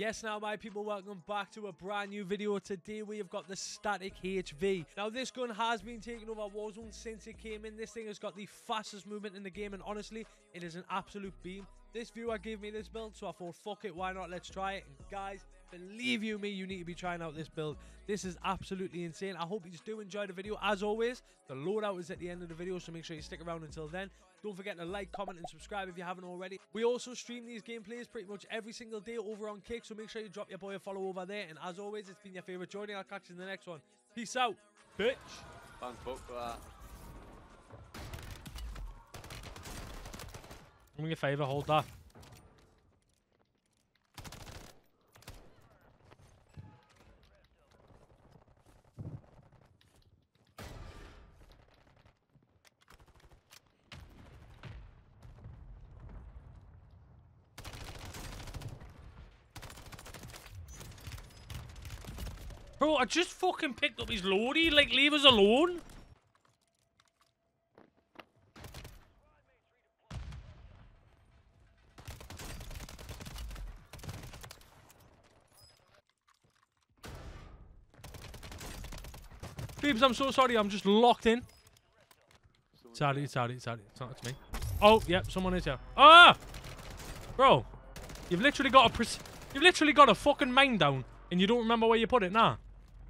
Yes, now my people, welcome back to a brand new video. Today we have got the Static HV. Now this gun has been taking over Warzone since it came in. This thing has got the fastest movement in the game and honestly, it is an absolute beam. This viewer gave me this build, so I thought, fuck it, why not? Let's try it. And guys, believe you me, you need to be trying out this build. This is absolutely insane. I hope you do enjoy the video. As always, the loadout is at the end of the video, so make sure you stick around until then. Don't forget to like, comment, and subscribe if you haven't already. We also stream these gameplays pretty much every single day over on Kick, so make sure you drop your boy a follow over there. And as always, it's been your favourite Jordan. I'll catch you in the next one. Peace out, bitch. Thanks, fuck for that. Do me a favour, hold that. Bro, I just fucking picked up his loadie. Like, leave us alone. Beebs, I'm so sorry. I'm just locked in. Sorry, sorry, sorry. It's not it's me. Oh, yep, someone is here. Ah! Bro, you've literally got a you've literally got a fucking mine down and you don't remember where you put it, nah.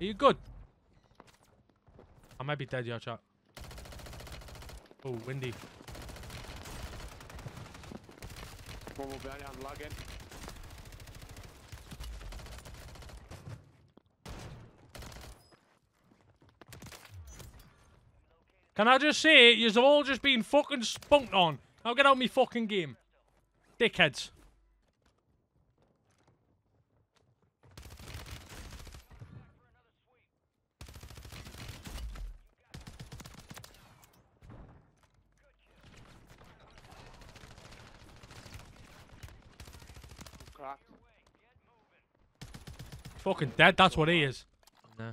Are you good? I might be dead, yeah, chat. Oh, windy. One more you, I'm lagging. Can I just say, you've all just been fucking spunked on. Now get out of me fucking game. Dickheads. Cracked. Fucking dead, that's what he is. Nah.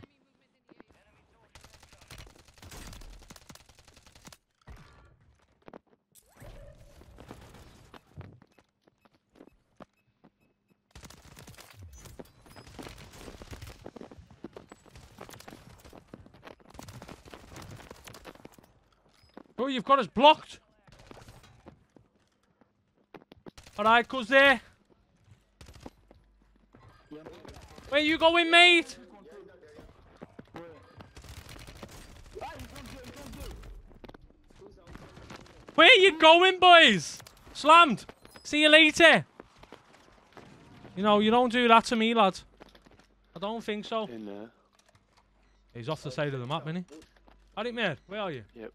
Bro, you've got us blocked. Alright, cuz there. Where you going, mate? Where you going, boys? Slammed. See you later. You know, you don't do that to me, lad. I don't think so. In there. He's off the side of the map, isn't he? Alright, mate. Where are you? Yep.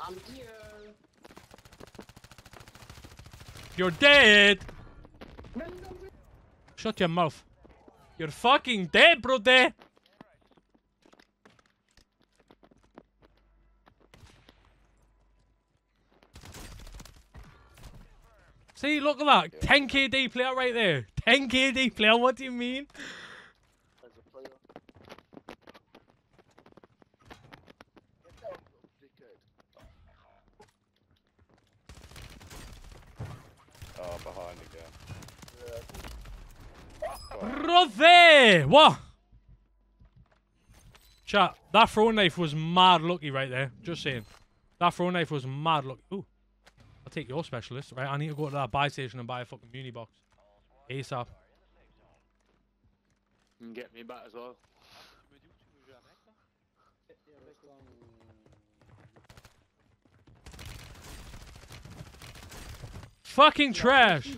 I'm here. You're dead. Shut your mouth. You're fucking dead, bro. Dead. See, look at that. 10 KD player right there. 10 KD player. What do you mean? As a player. Get down, dickhead. Oh, behind again. Brother! What? Chat, that throwing knife was mad lucky right there. Just saying. That throwing knife was mad lucky. Ooh. I'll take your specialist. Right, I need to go to that buy station and buy a fucking muni box. ASAP. You can get me back as well. Fucking trash!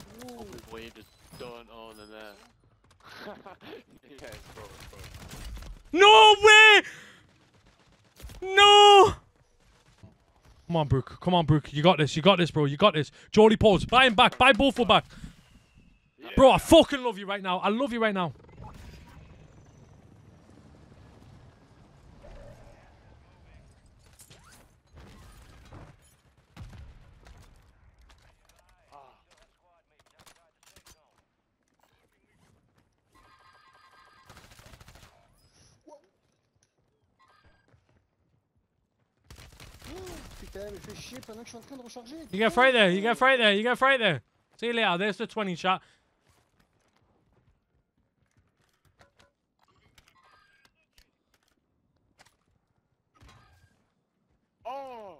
What you just done on in there. Yeah, pro. No way! No! Come on, Brooke. Come on, Brooke. You got this. You got this, bro. You got this. Geordie Pause. Buy him back. Buy both for back. Bro, I fucking love you right now. I love you right now. You got right there. You got right there. You got right there. See you later. There's the 20 shot. Oh!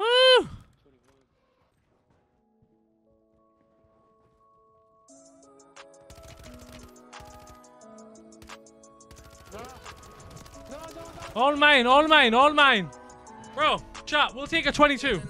Ah! All mine, all mine, all mine. Bro, chat, we'll take a 22.